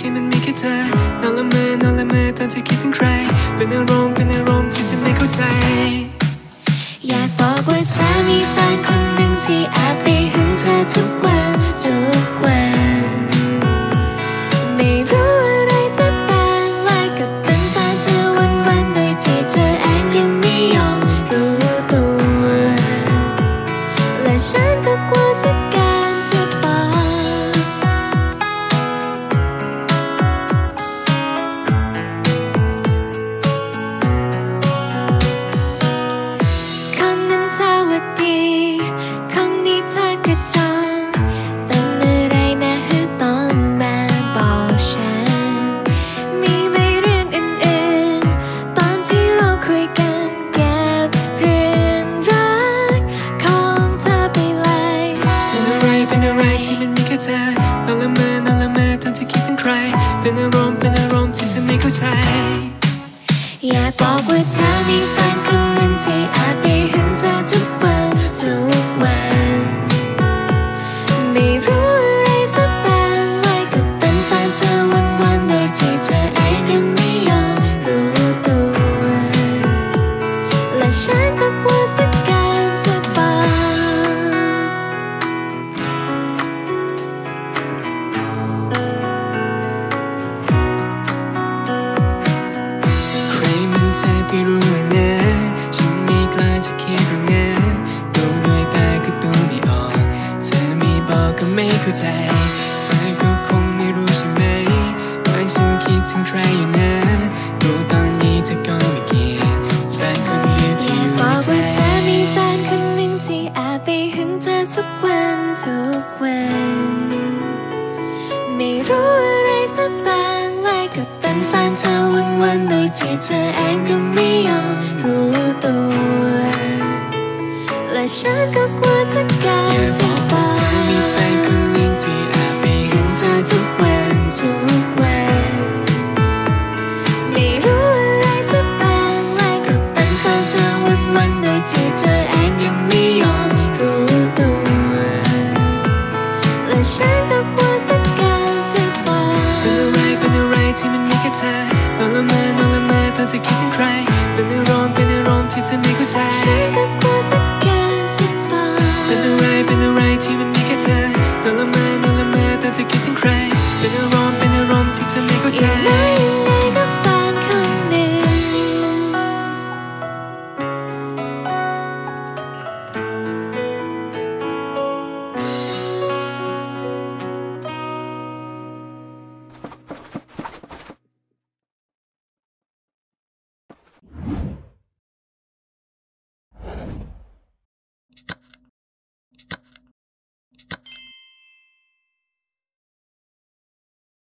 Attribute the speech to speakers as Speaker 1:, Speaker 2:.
Speaker 1: ที่มันมีแค่เธอนอนละเมอนอนละเมอตอนเธอคิดถึงใคร เป็นอารมณ์เป็นอารมณ์ที่เธอไม่เข้าใจ อยากบอกว่าเธอมีแฟนคนหนึ่งที่แอบไปหึง
Speaker 2: เธอทุกวันทุกวัน ที่มันมีแค่เธอนอนละเมอนอนละเมอตอนที่คิดถึงใคร เป็นอารมณ์เป็นอารมณ์ที่เธอไม่เข้าใจ
Speaker 1: อยากบอกว่าเธอมีแฟนคนหนึ่งที่อาจไปหึงเธอทุกวันทุกวัน มันจะ
Speaker 2: ไปรู้ว่านะฉันไม่กล้าจะคิดเรื่องดูด้วยตาก็ดูไม่ออก เธอไม่บอกก็ไม่เข้าใจ เธอก็คงไม่รู้ใช่ไหมว่าฉันคิดถึงใครอยู่นะรู้ตอนนี้เธอก็ไม่เกี่ยแฟนคนเดียวที่อยู่
Speaker 1: บ
Speaker 2: ใน
Speaker 1: อก
Speaker 2: ใจ
Speaker 1: ว่าเธอมีแฟนคนหนึ่งที่แอบไปหึงเธอทุกวันทุกวัน ไม่รู้อะไร ก็เป็นแฟนเธอวันวันๆโดยที่เธอเองก็ไม่ยอมรู้ตัว และฉันก็กลัวสักการ
Speaker 2: อย่า ที่
Speaker 1: มั
Speaker 2: นมี
Speaker 1: แค่
Speaker 2: เธอนอนละเมอนอนละเมอตอน
Speaker 1: เธอคิดถึงใคร เป็นอารมณ์เป็นอารมณ์ที่เธอไม่เข้าใจฉันก็กลัวสักจะบอก
Speaker 2: เป็นอะไรเป็นอะไรที่มันมีแค่เธอนอนละเมอนอนละเมอตอนเธคิดถึงใคร เป็นอารมณ์เป็นอารมณ์ที่เธอไม่เข้าใจ